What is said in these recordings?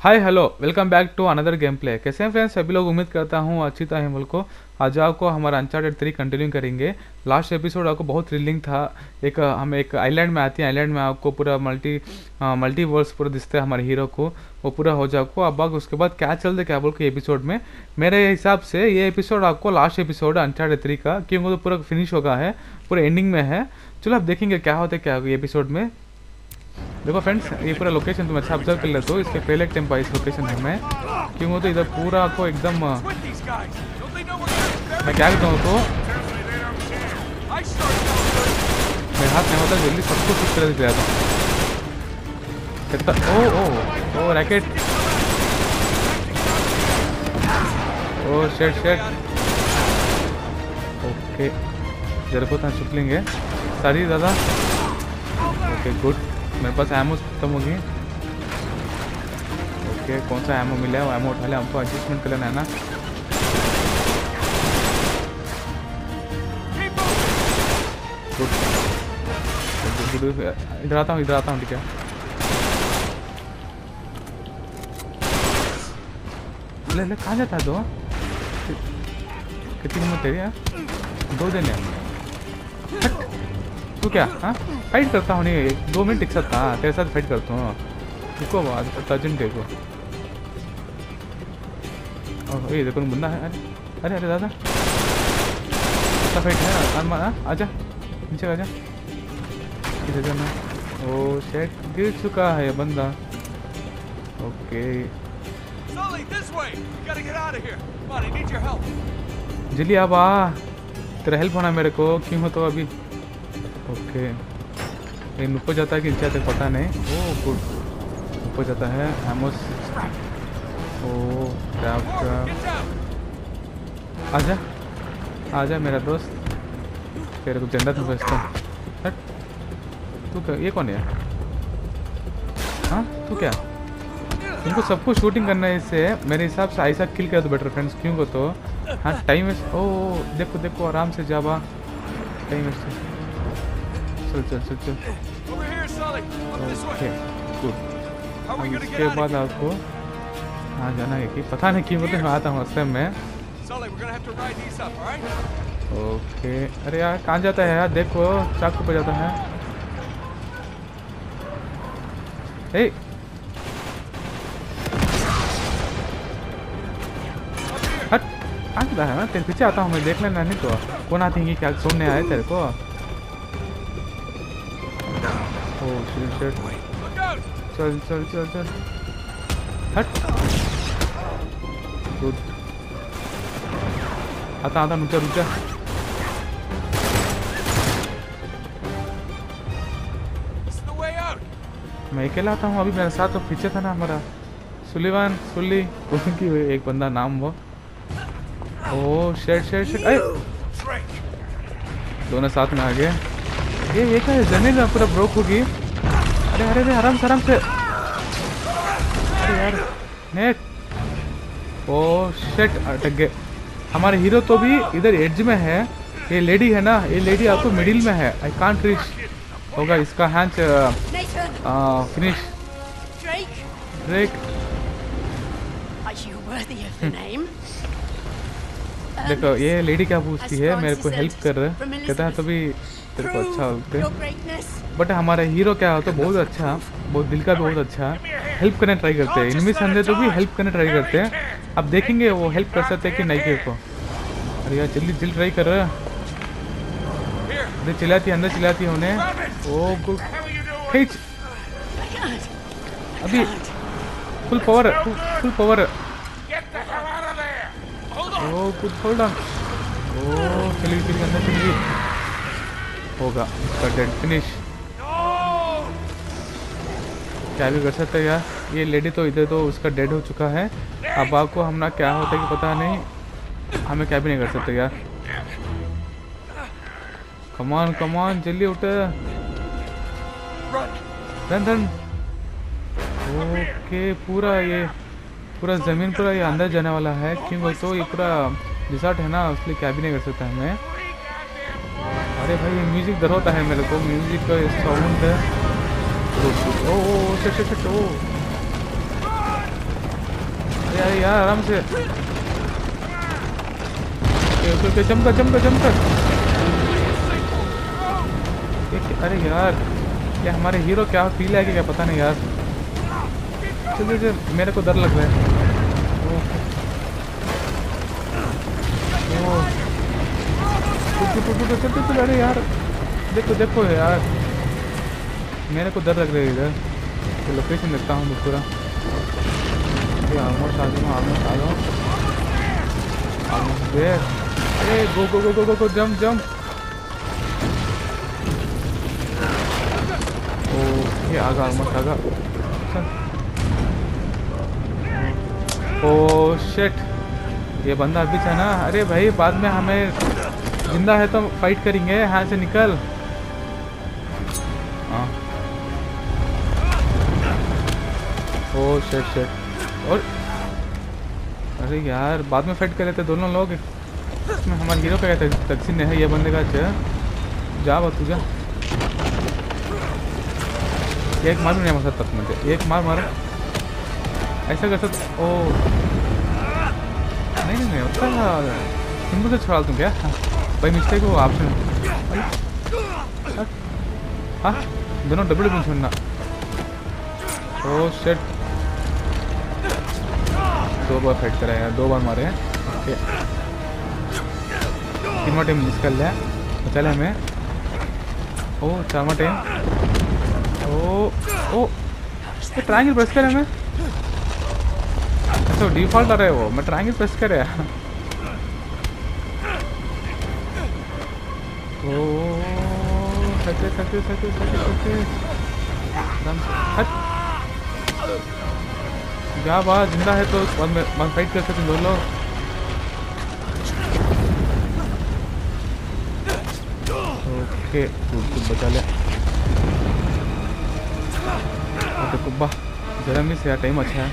Hi hello welcome back to another game play कैसे हैं friends सभी लोग उम्मीद करता हूँ अच्छी तरह हैं को। आज आपको हमारा अनचार्टेड थ्री कंटिन्यू करेंगे। लास्ट एपिसोड आपको बहुत थ्रिलिंग था। एक, हम एक आइलैंड में आते हैं आइलैंड में आपको पूरा मल्टी मल्टी वर्ल्स पूरा दिखता है हमारे हीरो को। वो पूरा हो आपको। अब आप उसके बाद क्या चलते क्या बोल के एपिसोड में? मेरे हिसाब से ये एपिसोड आपको लास्ट एपिसोड है अनचार्टेड थ्री का, क्योंकि तो पूरा फिनिश होगा है, पूरा एंडिंग में है। चलो आप देखेंगे क्या होता है क्या एपिसोड में। देखो फ्रेंड्स ये पूरा लोकेशन तुम अच्छा ऑब्ज़र्व कर लेते हो। इसके पहले टेंपो इस लोकेशन है मैं। क्यों? तो इधर पूरा आपको एकदम? मैं क्या करता हूँ तो मेरे हाथ में होता जल्दी सबको ठीक तरह से जाता कितना ओ ओ ओ रैकेट ओ शेट शेट ओके जरा को छुप लेंगे। सारी दादा। ओके गुड मेरे पास एमो खत्म हो होगी ओके कौन सा एमो मिला है? वो एमो उठा ले, हमको एडजस्टमेंट कर लेना है ना इधर आता हूँ, इधर आता हूँ, ठीक है। ले ले, कहाँ जाता दो? कितनी हिम्मत तेरी है? दो दिन तू क्या? हाँ? फाइट करता हूँ नहीं दो मिनट एक साथ हाँ तेरे साथ फाइट करता हूँ। रुको अर्जेंट देखो। ओह, ये देखो बंदा है अरे अरे अरे दादा। अच्छा फाइट है अरमा हाँ, आजा नीचे आजा। किधर जाना ओ शेट गिर चुका है ये बंदा। ओके. जल्दी अब आ। तेरा हेल्प होना मेरे को क्यों हो तो अभी? ओके। लेकिन ऊपर जाता है कि नीचे तक पता नहीं। ओ गुड ऊपर जाता है एमोस ओ down. आजा। आजा मेरा दोस्त। तेरे को झंडा तो भेजता हूँ तू क्या ये कौन है? हाँ तू क्या? इनको सबको शूटिंग करना है इससे। मेरे हिसाब से ऐसा किल कर दो बेटर फ्रेंड्स क्यों को तो? हाँ टाइम वेस्ट ओ, देखो देखो आराम से जावा। टाइम वेस्ट चल चल चल चल। ओके गुड अब इसके बाद आपको हाँ जाना है कि पता नहीं क्यों बोलते मैं आता हूँ रास्ते में? ओके अरे यार कहाँ जाता है यार? देखो चाकू पे जाता है। ए हट! कहाँ जाता है ना तेरे पीछे आता हूँ मैं देख लेना नहीं तो। कौन आती है क्या सुनने आए तेरे को? Oh shit! चल चल चल चल हट गुड आता आता way out. मैं अकेला आता हूँ अभी मेरे साथ तो पीछे था ना हमारा। सुलीवान सुल्ली उनकी एक बंदा नाम वो ओ शेट शेट शेट अरे दोनों साथ में आ गए। ये ये क्या है ज़मीन में पूरा ब्रोक होगी अरे अरे अरे आराम से आराम से अरे यार नेट ओ शेट अटक गए हमारे हीरो तो भी इधर एज में है ये लेडी है ना ये लेडी आपको मिडिल में है आई कांट रीच होगा इसका हैंड फिनिश ब्रेक? देखो ये लेडी क्या पूछती है? मेरे को हेल्प कर रहा है। कहता है तो भी तेरे को अच्छा बोलते बट हमारा हीरो क्या होता? है बहुत अच्छा। बहुत दिल का बहुत अच्छा। हेल्प करने ट्राई करते हैं। इनमें संदेह तो भी हेल्प करने ट्राई करते हैं। अब देखेंगे वो हेल्प कर सकते हैं कि नहीं के को। अरे यार जल्दी जल्दी ट्राई कर। रहा है. अंदर चिल्लाती अंदर चिल्लाती है उन्हें ओ गुड खींच अभी full power full power. Oh hold on oh चली चली अंदर चली होगा। डेड फिनिश क्या भी कर सकते यार। ये लेडी तो इधर तो उसका डेड हो चुका है। अब आपको हमना क्या होता है कि पता नहीं। हमें क्या भी नहीं कर सकते यार। कमान कमान जल्दी उठ. धन धन। ओके पूरा ये, पूरा ज़मीन पूरा ये अंदर जाने वाला है। क्यों तो ये पूरा रिजॉर्ट है ना, उसके लिए क्या भी नहीं कर सकता हमें। अरे भाई, ये म्यूज़िक डर होता है मेरे को। म्यूज़िक का साउंड है। Oh shit shit shit oh. अरे अरे, यार, आराम से। ओके ओके ओके जम कर जम कर जम कर। अरे यार, ये हमारे हीरो क्या फील है कि क्या पता नहीं यार। चल चल चल, मेरे को डर लग रहा है। चल चल चल चल चल चल अरे यार। देखो देखो यार। मेरे को डर लग रहा है इधर। तो लोकेशन देखता हूँ पूरा। ऑलमोस्ट आ जाऊँ ऑलमोस्ट आ जाऊँ ऑलमोस्ट देर अरे go go go go go go jump jump okay आगा ऑलमोस्ट आगा। ओ शिट ये बंदा अभी था ना। अरे भाई, बाद में हमें ज़िंदा है तो फाइट करेंगे यहाँ से निकल। हाँ। ओ शिट शिट और अरे यार, बाद में फाइट कर थे दोनों लोग। इसमें हमारे हीरो का तकसीन है ये बंदे का अच्छा। जा बा तुझा। एक मार नाही मारत तक म्हणजे एक मार मार। ऐसा कर सकते ओ। नहीं नहीं नहीं उसका सिंपल से छोड़ा तुम क्या? भाई मिस्टेक वो ऑप्शन हाँ दोनों डबल डबल छोड़ना ओ शिट दो बार फाइट करा यार, दो बार मारे हैं। ओके तीनवा टाइम कर लिया। चले हमें। ओ चारवा टाइम ओ ओ ये ट्रायंगल प्रेस करे हमें। अच्छा डिफ़ॉल्ट आ रहा है वो। मैं ट्रायंगल प्रेस करे ओ सके सके सके सके सके जा बात ज़िंदा है तो बाद में फाइट कर सकते हैं लोग ओके तू बचा ले ओके कुब्बा जरा मिस यार टाइम अच्छा है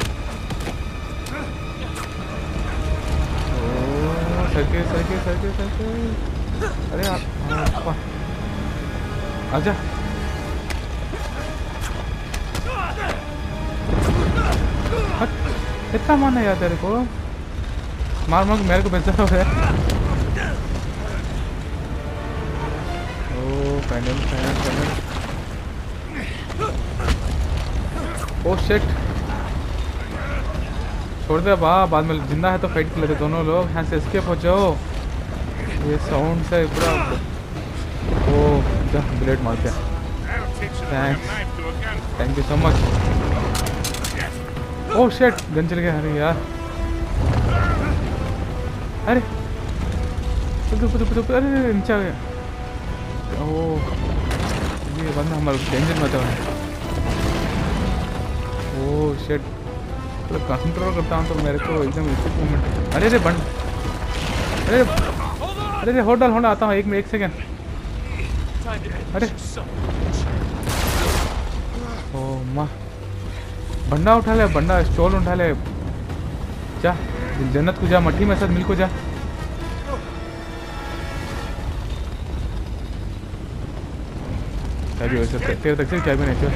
ओ सके सके सके सके अरे यार हाँ। आजा इतना मारना यार तेरे को। मार मार, मेरे को बेचा हो oh, panel panel panel. Oh shit छोड़ दे बा बाद में ज़िंदा है तो फाइट कर लेते दोनों लोग। यहाँ से escape हो जाओ। ये साउंड से पूरा ओ जा ब्लेड मार के thanks thank you so much oh shit gun चल गया। अरे यार। अरे। अरे नीचे आ गया। ओ ये बंदा हमारा डेंजर में था ओ शिट कंट्रोल करता हूँ तो मेरे को एकदम इसी मोमेंट अरे अरे, बंद। अरे अरे अरे डाल होल्ड आता हूँ, एक में एक सेकेंड अरे। ओ, माँ। बंडा उठा ले, बंडा, स्टोल उठा ले। जा, जन्नत को जा, मट्टी में साथ मिल को जा। भी है तेरे तक से भी नहीं, चल।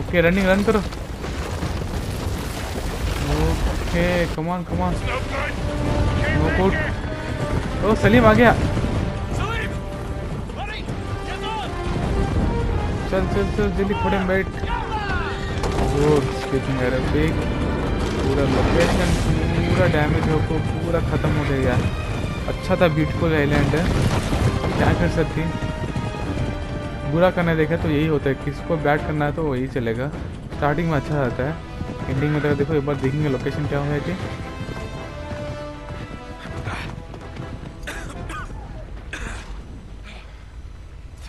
ओके रनिंग रन करो। Okay come on come on no oh, Salim आ गया! चल चल चल, जल्दी में बैठ। पूरा लोकेशन पूरा डैमेज होकर पूरा ख़त्म हो गया। अच्छा था ब्यूटीफुल आइलैंड है। क्या कर सकते? हैं बुरा करना देखा तो यही होता है, किसको बैट करना है तो वही चलेगा। स्टार्टिंग में अच्छा रहता है। एंडिंग में तो देखो, एक बार देखेंगे लोकेशन क्या है कि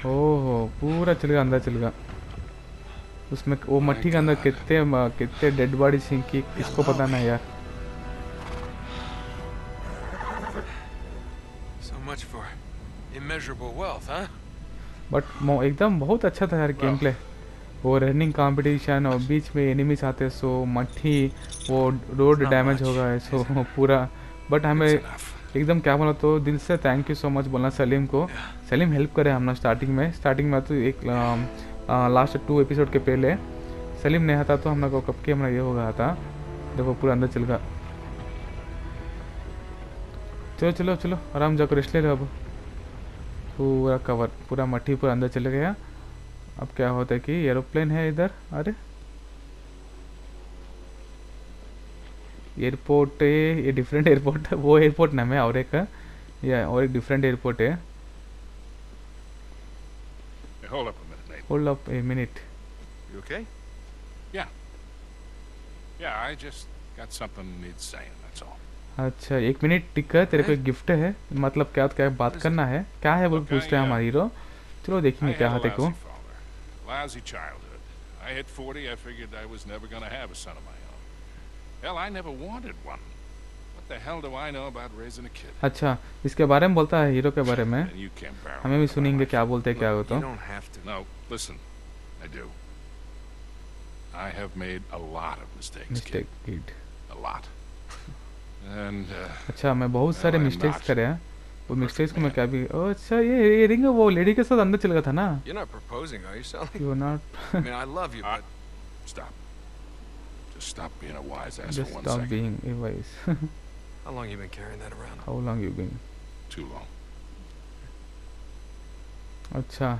ओहो पूरा चल गया अंदर चल गया उसमें वो मट्टी के अंदर कितने कितने डेड बॉडी थी कि किसको पता ना यार? बट एकदम बहुत अच्छा था यार गेम प्ले वो रनिंग कंपटीशन और बीच में एनिमीज आते सो मट्टी वो रोड डैमेज much. हो गया है सो पूरा बट हमें. एकदम क्या बोला तो दिल से थैंक यू सो मच बोलना सलीम को। सलीम हेल्प करे हमने स्टार्टिंग में। स्टार्टिंग में तो एक लास्ट टू एपिसोड के पहले सलीम नहीं आता तो हम लोग को कब के हमारा ये हो गया था। देखो पूरा अंदर चल गया। चलो चलो चलो आराम जाकर रेस्ट ले लो अब। पूरा कवर पूरा मट्टी पूरा अंदर चले गया। अब क्या होता है कि एरोप्लेन है इधर अरे। एयरपोर्ट ये डिफरेंट एयरपोर्ट वो एयरपोर्ट नाम है और एक ये और एक डिफरेंट एयरपोर्ट है। Hold up a minute hold अच्छा एक मिनट टिक तेरे को गिफ्ट है मतलब क्या क्या बात करना है? क्या है वो पूछ रहे हैं हमारे हीरो चलो देखेंगे क्या हाथ को। अच्छा, इसके बारे में बोलता है हीरो के बारे में। हमें भी सुनेंगे क्या बोलते हैं क्या होता है। अच्छा, मैं बहुत सारे mistakes करे हैं। वो मिस्टेक्स को मैं क्या भी अच्छा ये रिंग वो लेडी के साथ अंदर चल गया था ना। You not proposing are you selling you not I I love you but stop Just stop being a wise ass just for one stop second. Being a wise how long you been carrying that around? How long you been Too long. अच्छा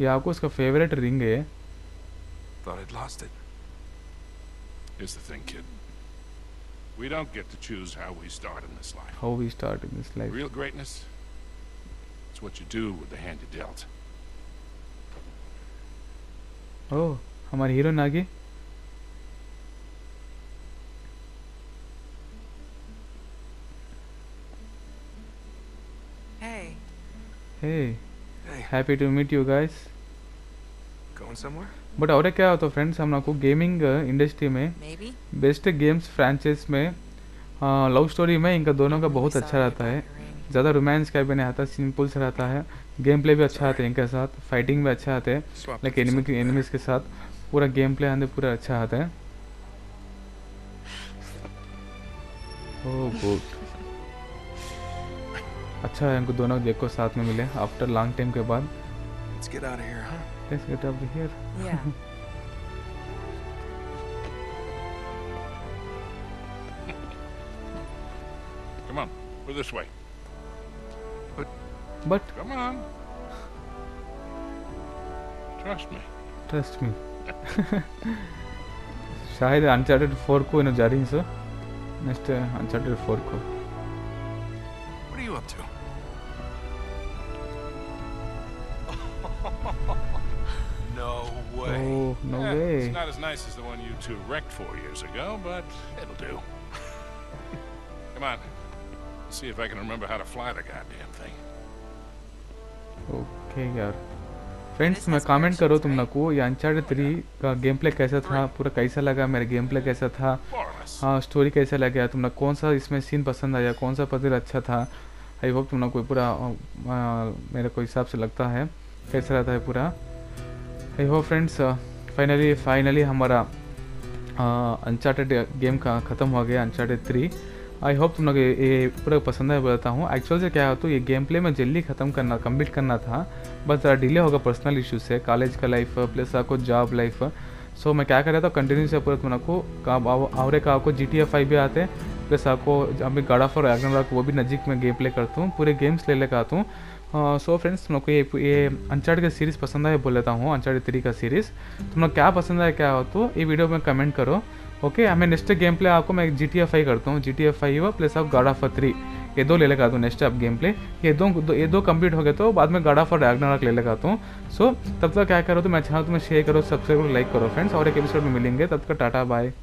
ये आपको उसका favourite ring है Thought I'd lost it. Here's the thing, kid. We don't get to choose how we start in this life. How we start in this life Real greatness, it's what you do with the hand you're dealt. Oh हमारे hero नागी hey Hey, happy to meet you guys going somewhere? But और क्या होता है friends हम लोग को gaming industry में बेस्ट गेम्स फ्रेंचाइज में लव स्टोरी में इनका दोनों का बहुत अच्छा रहता है। ज़्यादा रोमांस का भी नहीं आता सिंपल से रहता है। गेम प्ले भी अच्छा आता है इनके साथ फाइटिंग भी अच्छा आते हैं। लाइक एनिमी एनिमीज के साथ पूरा गेम प्ले अंदर पूरा अच्छा आता है। ओह गुड अच्छा है इनको दोनों देखो साथ में मिले आफ्टर लॉन्ग टाइम के बाद. Let's get out of here, huh? Let's get up here Yeah. Come on, we're this way. But Come on. Trust me. Trust me शायद अनचार्टेड फोर को इन्हें जा रही हैं सर नेक्स्ट अनचार्टेड फोर को What are you up to? Not as nice as the one you two wrecked four years ago, but it'll do. Come on. Let's See if I can remember how to fly the goddamn thing. Okay यार. Friends मैं comment करो तुम लोग को ये Uncharted three का game play कैसा था? पूरा कैसा लगा? मेरा गेम प्ले कैसा था. हाँ स्टोरी कैसा लगा तुम लोग कौन सा इसमें सीन पसंद आया? कौन सा पजल अच्छा था? आई होप तुम लोग को पूरा मेरे को हिसाब से लगता है. कैसा रहता है पूरा? I hope friends finally finally हमारा अनचार्टेड गेम का ख़त्म हो गया अनचार्टेड थ्री आई होप तुम लोग ये पूरा पसंद है, बताता हूँ। एक्चुअल से क्या है तो ये गेम प्ले में जल्दी ख़त्म करना कंप्लीट करना था। बस ज़रा डिले होगा पर्सनल इशू से कॉलेज का लाइफ प्लस आपको जॉब लाइफ सो मैं क्या कर रहा था कंटिन्यू से पूरा तुम लोग को और एक आपको जी टी एफ़ आई भी आते प्लस आपको अभी गाड़ा फॉर रॉक वो भी नज़दीक में गेम प्ले करता हूँ पूरे गेम्स ले लेकर आता हूँ। सो फ्रेंड्स तुम लोग को ये ये अनचार्ट का सीरीज़ पसंद है बोल लेता हूँ अनचार्ट थ्री का सीरीज़ तुम लोग क्या पसंद है क्या हो तो ये वीडियो में कमेंट करो ओके हमें नेक्स्ट गेम प्ले आपको मैं जी टी एफ़ आई करता हूँ। जी टी एफ़ आई हुआ प्लस आप गाड़ा फॉर थ्री ये दो ले लेकर आता हूँ नेक्स्ट आप गेम प्ले ये दो, दो ये दो कंप्लीट हो गए तो बाद में गाड़ा फॉर रैगनारॉक ले लेकर आता हूँ। सो तब तक क्या करो तो मैं चैनल तुम्हें शेयर करो सब्सक्राइब करो लाइक करो फ्रेंड्स और एक एपिसोड में मिलेंगे तब तक टाटा बाय